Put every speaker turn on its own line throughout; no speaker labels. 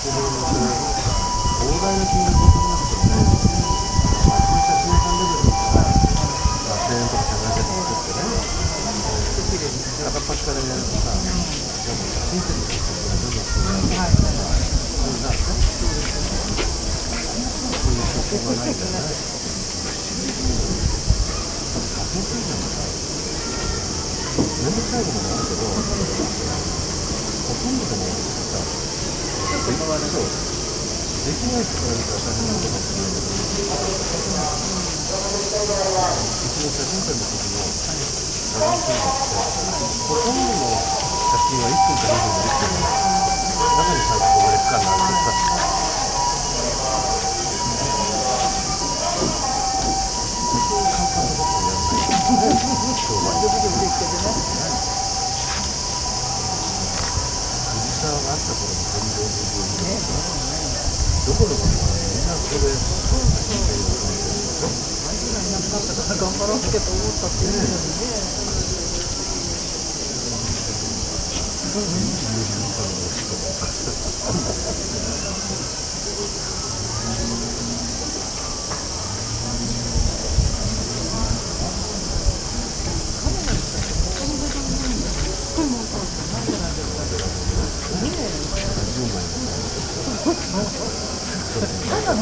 面倒くさいこともあるけど、ほとん。どでも、
結構今までと
できないって言われたら大変なことかもしれないけど、うちの写真展の時の写真展がって、ほとんどの写真は1分か2分でできてるんです中にちゃんとこれ区間があるとか。商売。があった頃の半蔵寺流とか、どこでもみんなそれで、
頑張ろうって思ったっていうのにね。うん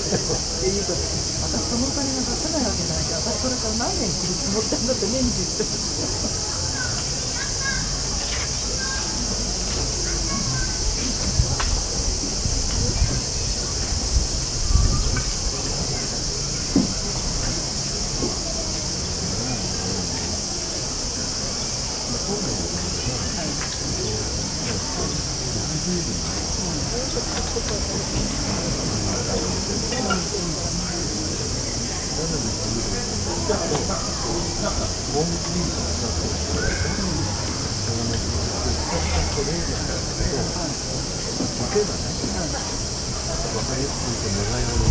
っ
ていうこと私そのお金が出せないわけじゃないか私これから何年積もったんだって年中
なんか、盲撃臨場がさ、そうして、その目的で、たくさんトレーニングしたんですけど、見てがね、分かりやすくて、寝ないように。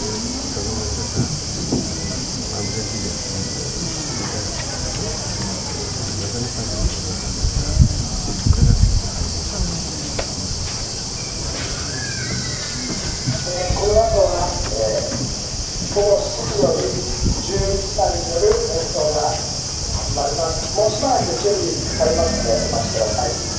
ます。もうしばらく準備されますので、お待ちください。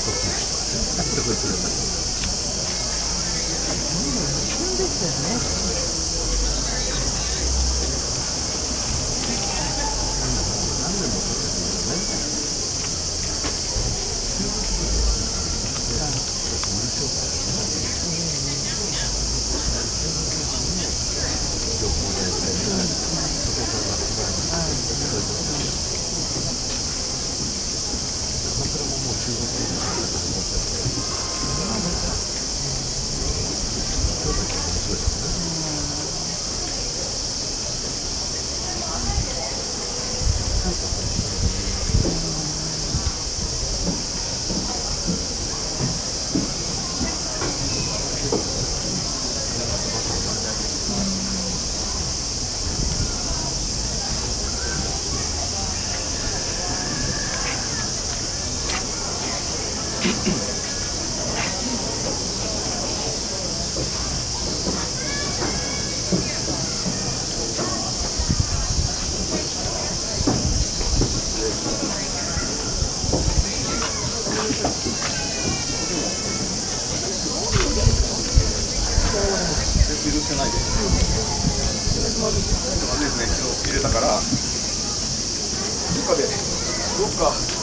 許
せないですよねしてないです。ね、今日入れたから、どっかで、どっか。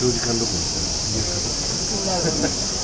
長時間録音したらは
い。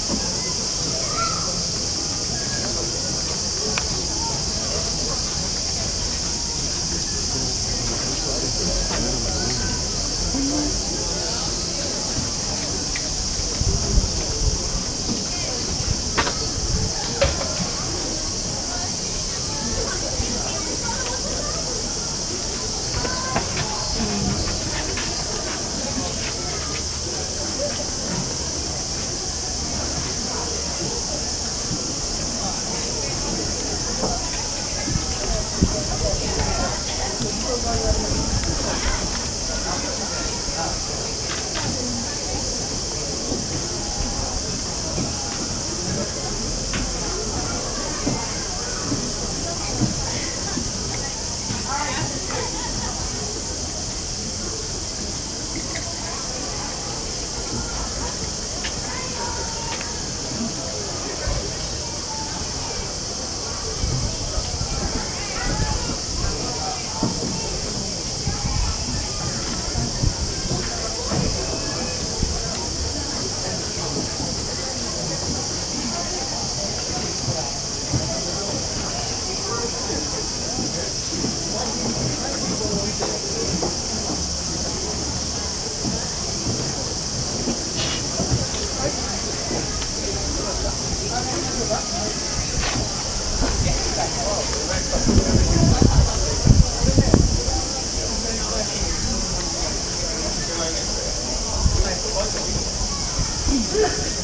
Yeah.